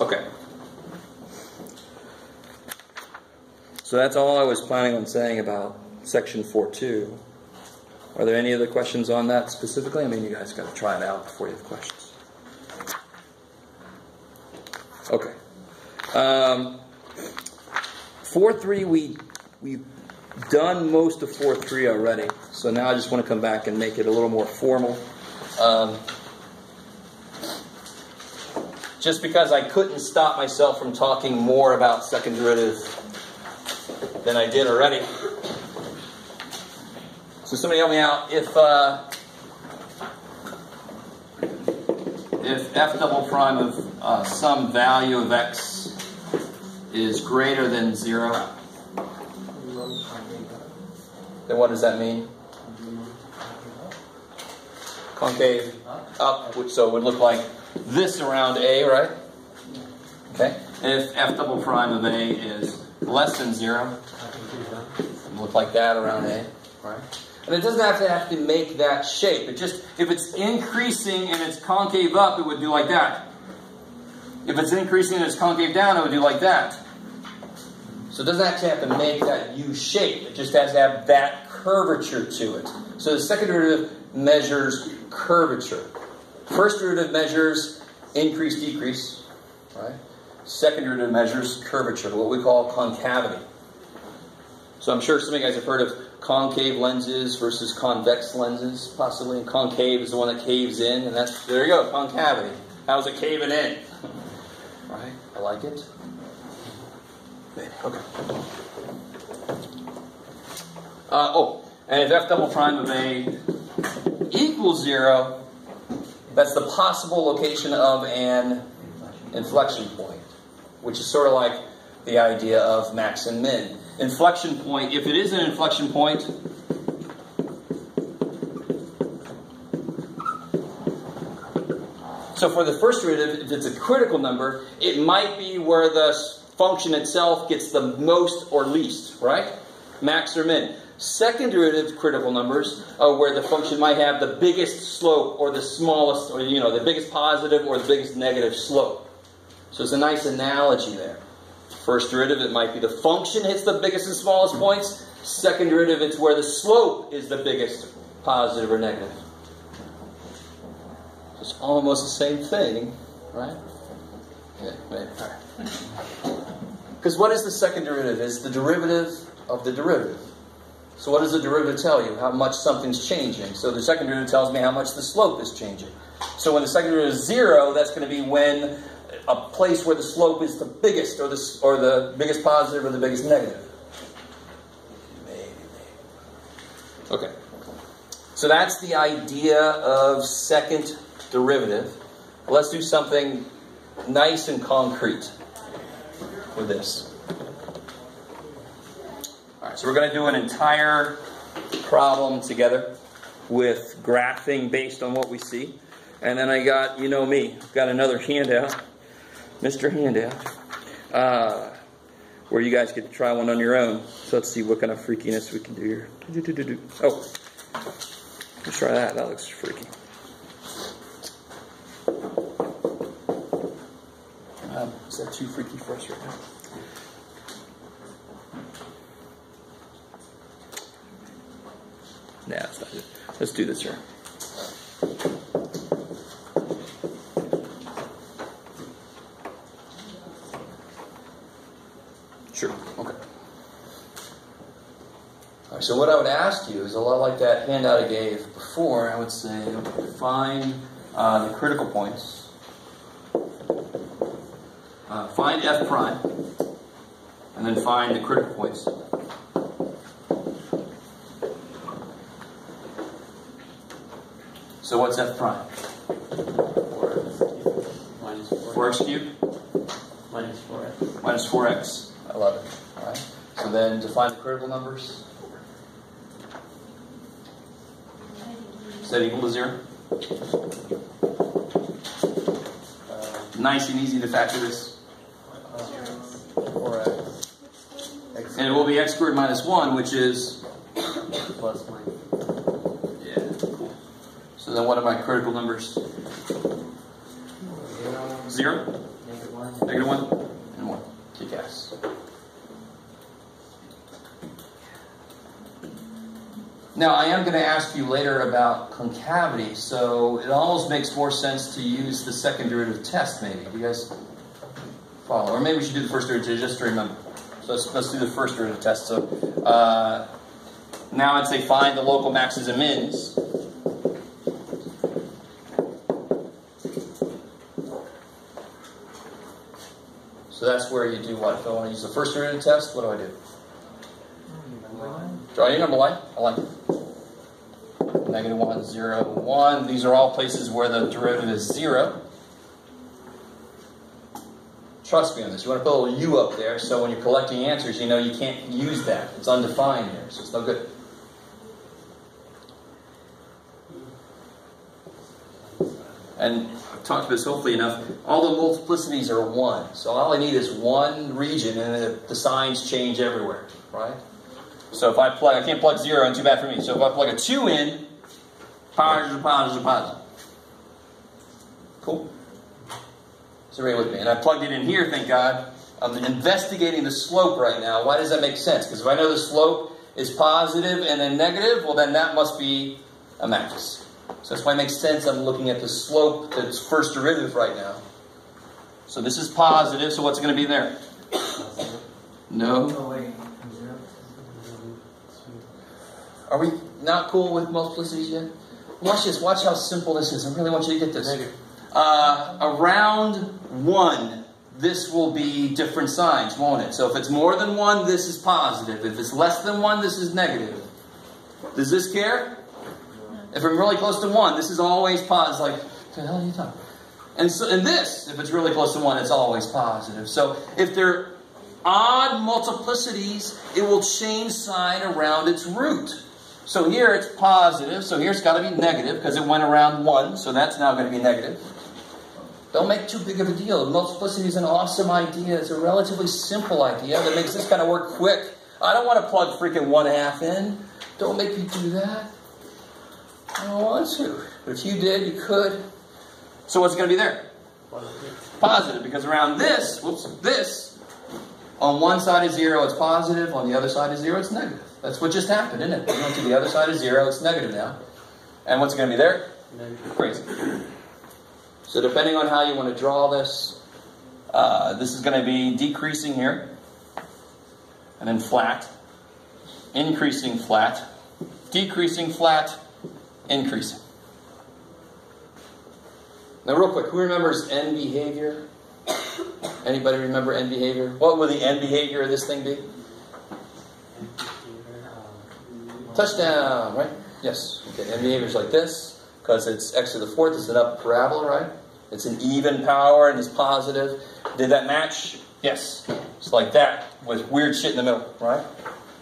Okay. So that's all I was planning on saying about section 4.2. Are there any other questions on that specifically? I mean, you guys got to try it out before you have questions. Okay. Um, 4.3, we, we've done most of 4.3 already. So now I just want to come back and make it a little more formal. Um, just because I couldn't stop myself from talking more about second derivative than I did already. So somebody help me out. If uh, if f double prime of uh, some value of x is greater than zero, then what does that mean? Concave up, which so it would look like this around A, right? Okay. If f double prime of A is less than zero, look like that around A, right? And it doesn't have to have to make that shape. It just if it's increasing and it's concave up, it would do like that. If it's increasing and it's concave down, it would do like that. So it doesn't actually have to make that U shape. It just has to have that curvature to it. So the second derivative measures curvature. First derivative measures increase, decrease, right? Second derivative measures curvature, what we call concavity. So I'm sure some of you guys have heard of concave lenses versus convex lenses, possibly. And concave is the one that caves in, and that's there you go, concavity. How's it caving in? right? I like it. Okay. Uh, oh, and if f double prime of a equals zero, that's the possible location of an inflection point, which is sort of like the idea of max and min. Inflection point, if it is an inflection point, so for the first derivative, if it's a critical number, it might be where the function itself gets the most or least, right? Max or min. Second derivative critical numbers are where the function might have the biggest slope or the smallest, or you know, the biggest positive or the biggest negative slope. So it's a nice analogy there. First derivative, it might be the function hits the biggest and smallest points. Second derivative, it's where the slope is the biggest, positive or negative. It's almost the same thing, right? Yeah, right. Because what is the second derivative? Is the derivative of the derivative. So what does the derivative tell you? How much something's changing. So the second derivative tells me how much the slope is changing. So when the second derivative is zero, that's going to be when a place where the slope is the biggest, or the, or the biggest positive, or the biggest negative. Maybe, maybe. Okay. So that's the idea of second derivative. Let's do something nice and concrete with this. Right, so we're going to do an entire problem together with graphing based on what we see. And then I got, you know me, got another handout, Mr. Handout, uh, where you guys get to try one on your own. So let's see what kind of freakiness we can do here. Oh, let's try that. That looks freaky. Um, is that too freaky for us right now? Nah, that's not. Let's do this here. Sure, okay. All right, so what I would ask you is a lot like that handout I gave before. I would say find uh, the critical points. Uh, find f prime, and then find the critical points. So what's f prime? 4x cubed? Minus 4x. Minus 4x. I love it. All right. So then define the critical numbers. Is that equal to 0? Uh, Nice and easy to factor this. And it will be x squared minus 1, which is. plus minus. Yeah, cool. So then what are my critical numbers? 0. 0? Negative 1. Negative 1 and 1. Kick ass. Now, I am going to ask you later about concavity, so it almost makes more sense to use the second derivative test, maybe. Do you guys follow? Or maybe we should do the first derivative test just to remember. So let's, let's do the first derivative test. So uh, now I'd say find the local maxes and mins. So that's where you do what? If I want to use the first derivative test, what do I do? Draw your number line. I like it. Negative 1, 0, 1. These are all places where the derivative is 0. Trust me on this. You want to put a little u up there so when you're collecting answers, you know you can't use that. It's undefined here, so it's no good. And Talked about this hopefully enough. All the multiplicities are 1. So all I need is one region and the, signs change everywhere, right? So if I plug, I can't plug 0 in, too bad for me. So if I plug a 2 in, positive, positive, positive. Cool? So read with me. And I plugged it in here, thank God. I'm investigating the slope right now. Why does that make sense? Because if I know the slope is positive and then negative, well, then that must be a max. So that's why it makes sense I'm looking at the slope that's first derivative right now. So this is positive, so what's going to be there? No. Are we not cool with multiplicities yet? Watch this. Watch how simple this is. I really want you to get this. Uh, around 1, this will be different signs, won't it? So if it's more than 1, this is positive. If it's less than 1, this is negative. Does this care? If I'm really close to 1, this is always positive. Like, what the hell are you talking and, so, and this, if it's really close to 1, it's always positive. So if they're odd multiplicities, it will change sign around its root. So here it's positive, so here it's got to be negative because it went around 1, so that's now going to be negative. Don't make too big of a deal. Multiplicity is an awesome idea. It's a relatively simple idea that makes this kind of work quick. I don't want to plug freaking 1 half in. Don't make me do that. I don't want to. But if you did, you could. So what's going to be there? Positive, because around this, whoops, this, on one side is 0, it's positive. On the other side is 0, it's negative. That's what just happened, isn't it? We went to the other side of 0, it's negative now. And what's going to be there? Negative. Crazy. So depending on how you want to draw this, uh, this is going to be decreasing here, and then flat, increasing flat, decreasing flat, increasing. Now, real quick, who remembers end behavior? Anybody remember end behavior? What would the end behavior of this thing be? Touchdown, right? Yes. Okay, end behavior is like this because it's x to the fourth. It's an up parabola, right? It's an even power and it's positive. Did that match? Yes. It's like that with weird shit in the middle, right?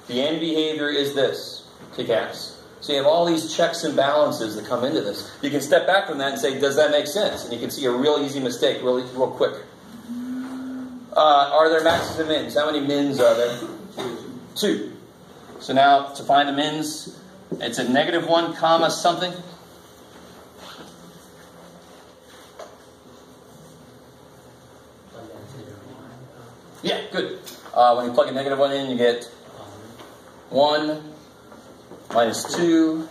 The end behavior is this. Kick ass. So you have all these checks and balances that come into this. You can step back from that and say, does that make sense? And you can see a real easy mistake really real quick. Uh, are there maxes and mins? How many mins are there? Two. So now to find the mins, it's a negative one comma something. Yeah, good. Uh, when you plug a negative one in, you get one minus 2.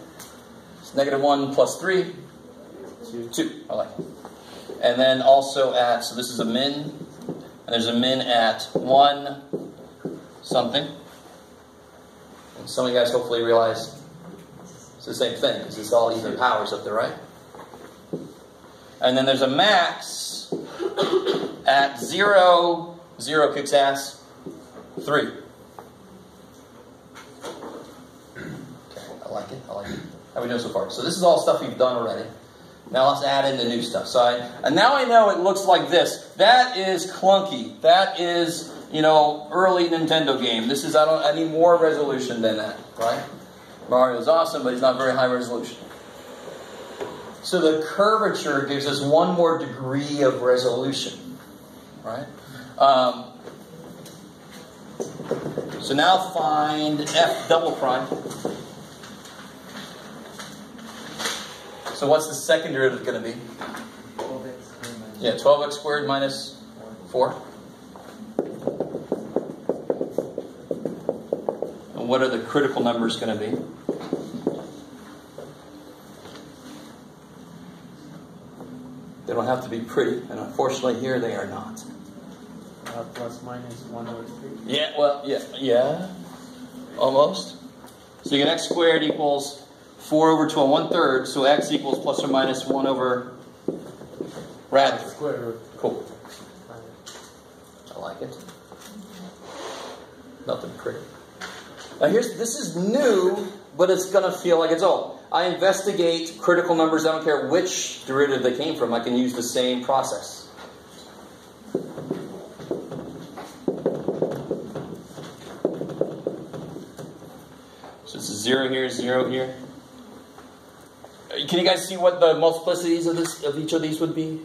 It's negative 1 plus 3. 2. 2. I like it. And then also at, so this is a min, and there's a min at 1 something. And some of you guys hopefully realize it's the same thing, because it's all even powers up there, right? And then there's a max at 0, 0 kicks ass, 3. Like it. I like it. How we doing so far? So this is all stuff we've done already. Now let's add in the new stuff. So I, and now I know it looks like this. That is clunky. That is, you know, early Nintendo game. This is, I don't, I need more resolution than that, right? Mario's awesome, but he's not very high resolution. So the curvature gives us one more degree of resolution, right? Um, so now find f double prime. So what's the second derivative going to be? 12x yeah, 12x squared minus 4. And what are the critical numbers going to be? They don't have to be pretty, and unfortunately here they are not. Uh, plus minus 1 over 3? Yeah, well, yeah, yeah, almost. So you get x squared equals 4 over 2 and 1 third, so x equals plus or minus 1 over rad 3. Square root. Cool. I like it. Nothing pretty. Now here's this is new, but it's gonna feel like it's old. I investigate critical numbers. I don't care which derivative they came from. I can use the same process. So it's zero here, zero here. Can you guys see what the multiplicities of this of each of these would be?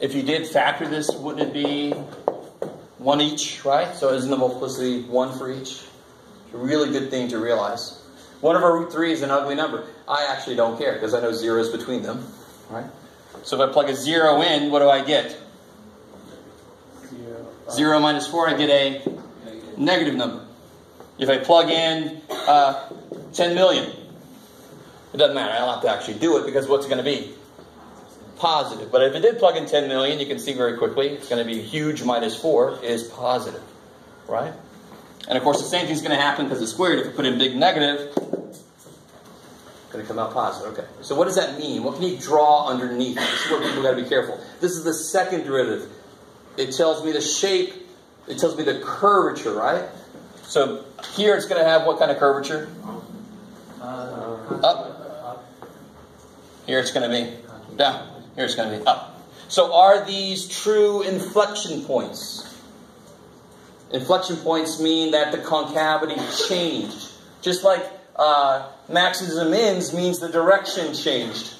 If you did factor this, wouldn't it be one each, right? So isn't the multiplicity one for each? A really good thing to realize. One over root 3 is an ugly number. I actually don't care because I know zeros between them, right? So if I plug a zero in, what do I get? 0. 0 minus 4, I get a negative number. If I plug in uh, 10 million, it doesn't matter. I don't have to actually do it because what's it going to be? Positive. But if it did plug in 10 million, you can see very quickly it's going to be huge minus 4 is positive, right? And of course, the same thing's going to happen because it's squared. If you put in big negative, it's going to come out positive. Okay. So what does that mean? What can you draw underneath? This is where people got to be careful. This is the second derivative. It tells me the shape. It tells me the curvature, right? So here it's going to have what kind of curvature? Uh, Up. Here it's going to be down. Here it's going to be up. So are these true inflection points? Inflection points mean that the concavity changed. Just like uh, maxes and mins means the direction changed.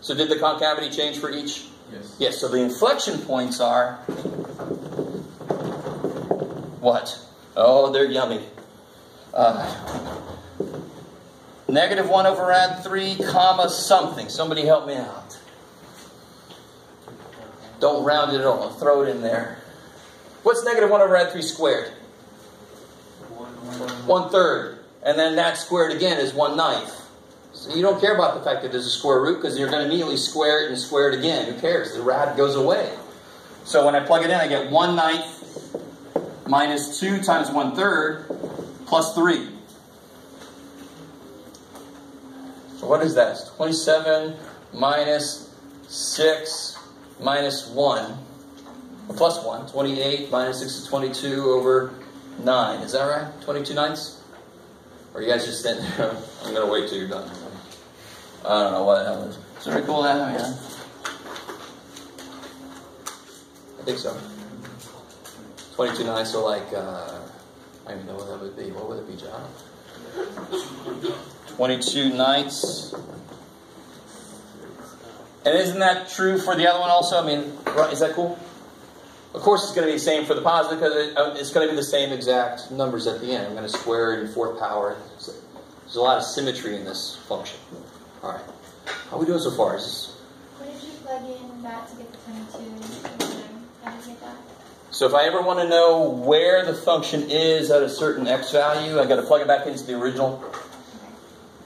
So did the concavity change for each? Yes. Yes, so the inflection points are what? Oh, they're yummy. Uh, negative 1 over rad 3, comma something. Somebody help me out. Don't round it at all. Throw it in there. What's negative 1 over rad 3 squared? 1 third. And then that squared again is 1 ninth. So you don't care about the fact that there's a square root because you're going to immediately square it and square it again. Who cares? The rad goes away. So when I plug it in, I get 1 ninth minus 2 times 1 third plus 3. So what is that? It's 27 minus 6 minus 1. Or plus 1. 28 minus 6 is 22 over 9. Is that right? 22 ninths? Or you guys just sitting there? I'm going to wait till you're done. I don't know what that was. Is a cool that? Yeah. I think so. 22 ninths, so like, uh, I don't even know what that would be. What would it be, John? 22 ninths. And isn't that true for the other one also? I mean, is that cool? Of course, it's going to be the same for the positive because uh, it's going to be the same exact numbers at the end. I'm going to square it in fourth power. There's a lot of symmetry in this function. All right. How are we doing so far? Is did you plug in that to get the 22? How did you get that? so if I ever want to know where the function is at a certain x value, I've got to plug it back into the original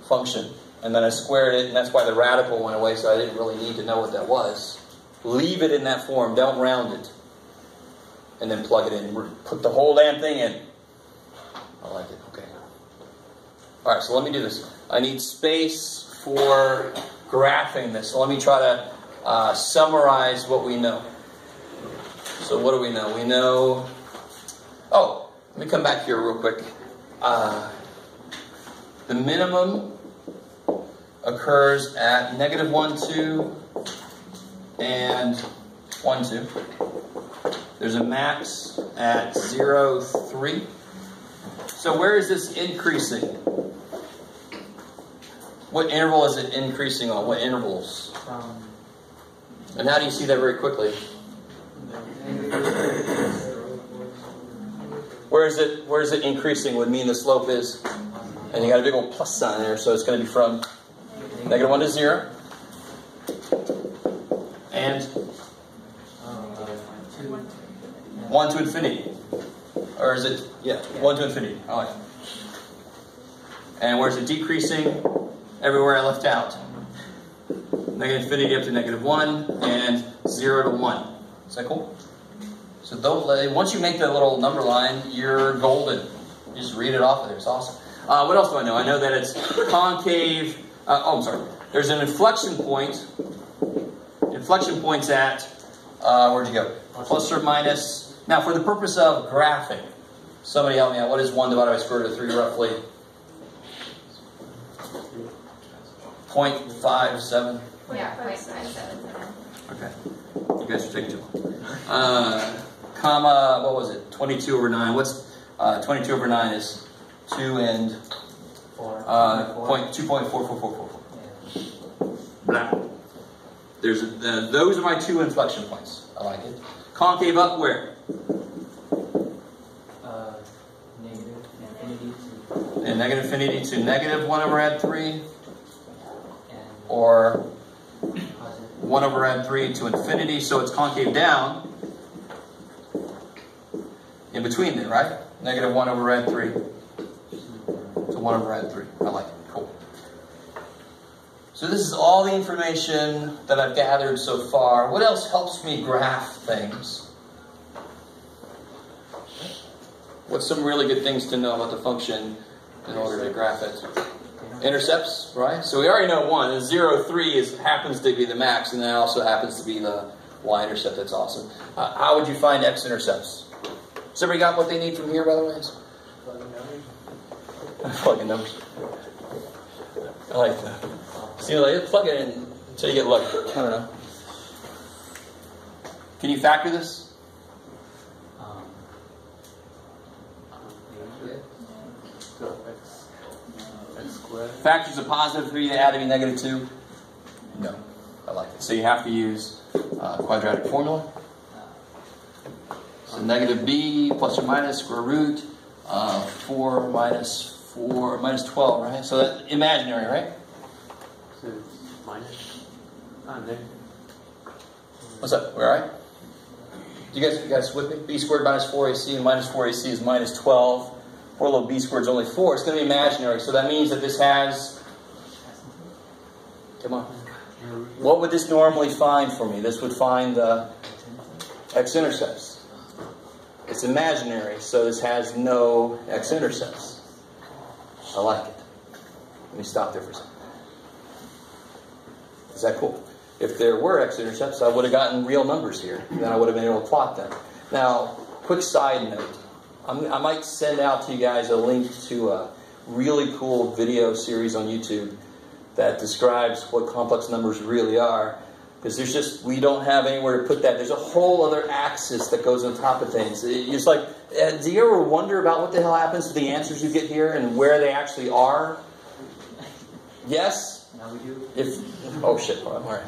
function. And then I squared it, and that's why the radical went away, so I didn't really need to know what that was. Leave it in that form, don't round it. And then plug it in. Put the whole damn thing in. I like it, okay. Alright, so let me do this. I need space for graphing this. So let me try to uh, summarize what we know. So what do we know? We know. Oh, let me come back here real quick. Uh, the minimum occurs at negative 1, 2, and 1, 2. There's a max at 0, 3. So where is this increasing? What interval is it increasing on? What intervals? From And how do you see that very quickly? Where is it? Where is it increasing? Would mean the slope is, and you got a big old plus sign there, so it's going to be from negative one to zero, and one to infinity. Or is it, yeah, 1 to infinity. Like it. And where's it decreasing? Everywhere I left out. Negative infinity up to negative 1 and 0 to 1. Is that cool? So those, once you make that little number line, you're golden. You just read it off of there. It's awesome. Uh, what else do I know? I know that it's concave. Uh, oh, I'm sorry. There's an inflection point. Inflection point's at, uh, where'd you go? Plus or minus. Now, for the purpose of graphing, somebody help me out. What is 1 divided by square root of 3 roughly? 0.57. Yeah, point five seven seven. Okay. You guys are taking too long. Uh, comma, what was it? 22 over 9. What's uh, 22 over 9 is 2 and Four. uh, Four. point, 2.4444. Blah. There's uh, those are my two inflection points. I like it. Concave up where? Uh, negative infinity to And negative infinity to negative 1 over rad 3, or positive 1 over rad 3 to infinity, so it's concave down. In between there, right? Negative 1 over rad 3 1 over rad 3. I like it. Cool. So this is all the information that I've gathered so far. What else helps me graph things? What's some really good things to know about the function in order to graph it? Intercepts, right? So we already know one. And zero three is happens to be the max, and that also happens to be the y-intercept. That's awesome. Uh, how would you find x-intercepts? Has everybody got what they need from here, by the way? Plugging numbers. I like that. See, like, plug it in until you get lucky. I don't know. Can you factor this? Um, yeah. So x, x squared. Factors a positive 3 to add to be negative 2? No. I like it. So you have to use uh, quadratic formula. So negative b plus or minus square root of 4 minus 4 minus 12, right? So that's imaginary, right? So it's minus. Ah, there. What's up? We all right? You guys, you guys with me? b squared minus 4ac and minus 4ac is minus 12. Poor little b squared is only 4. It's going to be imaginary. So that means that this has. Come on. What would this normally find for me? This would find the x-intercepts. It's imaginary, so this has no x-intercepts. I like it. Let me stop there for a second. Is that cool? If there were x-intercepts, I would have gotten real numbers here. Then I would have been able to plot them. Now, quick side note. I'm, I might send out to you guys a link to a really cool video series on YouTube that describes what complex numbers really are. Because there's just, we don't have anywhere to put that. There's a whole other axis that goes on top of things. It's like, uh, do you ever wonder about what the hell happens to the answers you get here and where they actually are? Yes? Now we do. If oh shit, all right.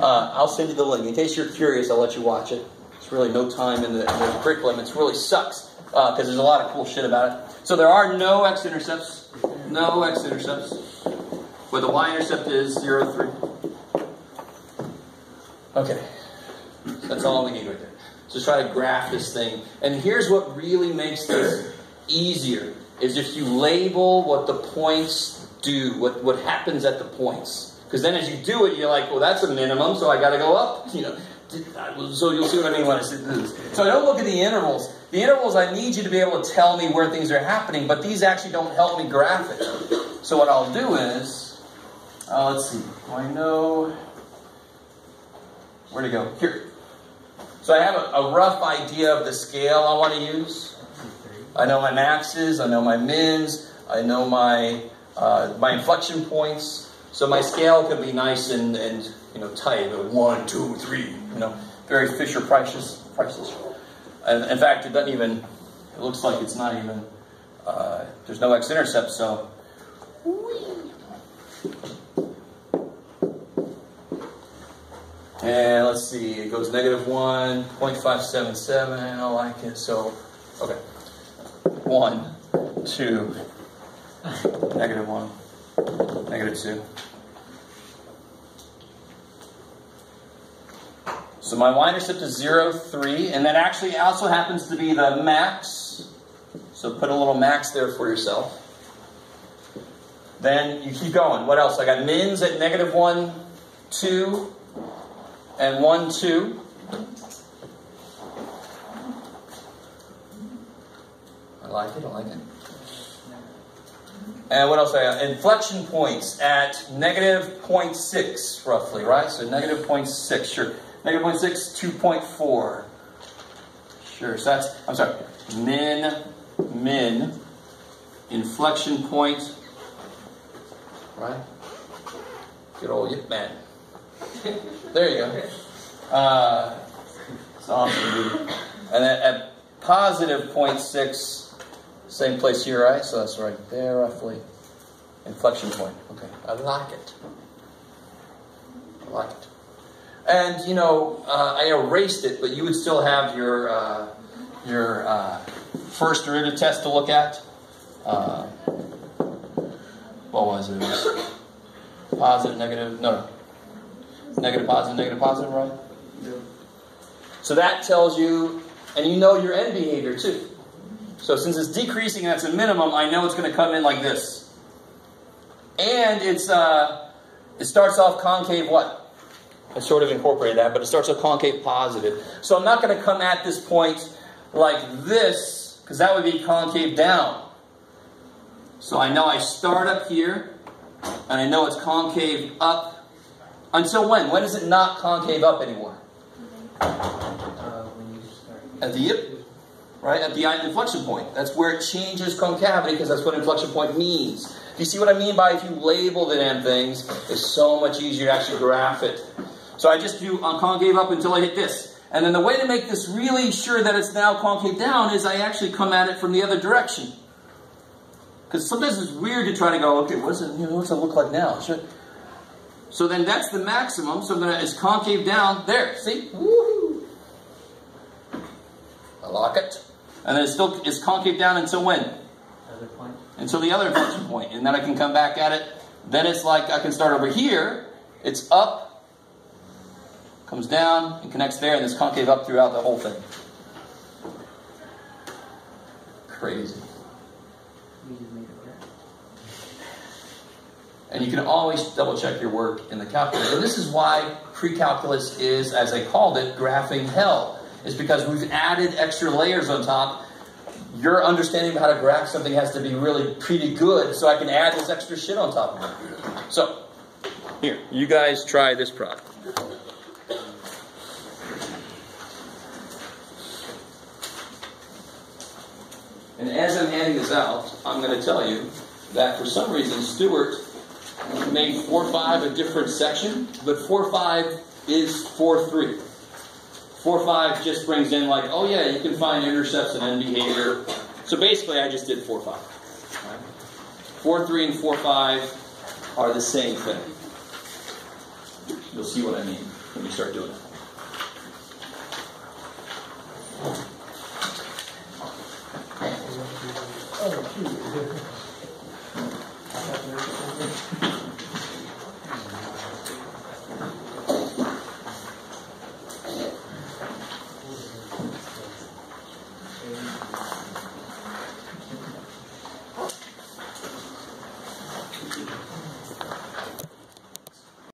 Uh, I'll send you the link in case you're curious. I'll let you watch it. It's really no time in the, in the curriculum. It really sucks because there's a lot of cool shit about it. So there are no x-intercepts, no x-intercepts. Where the y-intercept is zero three. Okay, that's all we need right there. So try to graph this thing. And here's what really makes this easier: is if you label what the points do, what what happens at the points. Because then as you do it, you're like, well, that's a minimum, so I got to go up. You know, so you'll see what I mean when I say this. So I don't look at the intervals. The intervals, I need you to be able to tell me where things are happening, but these actually don't help me graph it. So what I'll do is, uh, let's see. I know where to go. Here. So I have a, a rough idea of the scale I want to use. I know my maxes. I know my mins. I know my uh, my inflection points. So my scale could be nice and, and you know tight. One, two, three. You know, very Fisher Prices. Prices. And in fact, it doesn't even. It looks like it's not even. Uh, there's no x-intercept, so. And let's see, it goes negative 1, 0.577, I like it, so, okay. 1, 2, negative 1, negative 2. So my y-intercept is 0, 3, and that actually also happens to be the max So put a little max there for yourself. Then you keep going. What else? I got mins at negative 1, 2, and 1, 2. I like it, I like it. And what else I got? Inflection points at negative 0.6, roughly, right? So negative 0.6, sure. Negative 0.6, 2.4. Sure, so that's, I'm sorry, min, min, inflection point, right? Good old yip man. There you go. Uh, it's awesome. And then at positive 0.6, same place here, right? So that's right there, roughly. Inflection point. Okay, I like it. I like it. And you know, uh, I erased it, but you would still have your uh, your uh, first derivative test to look at. Uh, what was it? It was positive, negative, no, negative, positive, negative, positive, right? So that tells you, and you know your end behavior too. So since it's decreasing and that's a minimum, I know it's going to come in like this. And it's uh, it starts off concave what? I sort of incorporated that, but it starts off concave positive. So I'm not going to come at this point like this, because that would be concave down. So I know I start up here, and I know it's concave up. Until when? When is it not concave up anymore? Uh, when you start. At the yip, right? At the inflection point. That's where it changes concavity because that's what inflection point means. Do you see what I mean by if you label the damn things, it's so much easier to actually graph it. So I just do on concave up until I hit this. And then the way to make this really sure that it's now concave down is I actually come at it from the other direction. Because sometimes it's weird to try to go, okay, what's it, you know, what's it look like now? Should, so then that's the maximum. So I'm gonna it's concave down there. See? Woohoo! I like it. And then it's still it's concave down until when? Other point. Until the other inflection point. And then I can come back at it. Then it's like I can start over here. It's up, comes down, and connects there, and it's concave up throughout the whole thing. Crazy. We just made it work. And you can always double check your work in the calculator. And this is why pre-calculus is, as I called it, graphing hell. Is because we've added extra layers on top. Your understanding of how to graph something has to be really pretty good, so I can add this extra shit on top of it. So, here, you guys try this product. And as I'm handing this out, I'm going to tell you that for some reason Stewart made 4-5 a different section, but 4-5 is 4-3. 4-5 just brings in like, oh yeah, you can find intercepts and end behavior. So basically I just did 4-5. Right? 4-3 and 4-5 are the same thing. You'll see what I mean when you start doing it.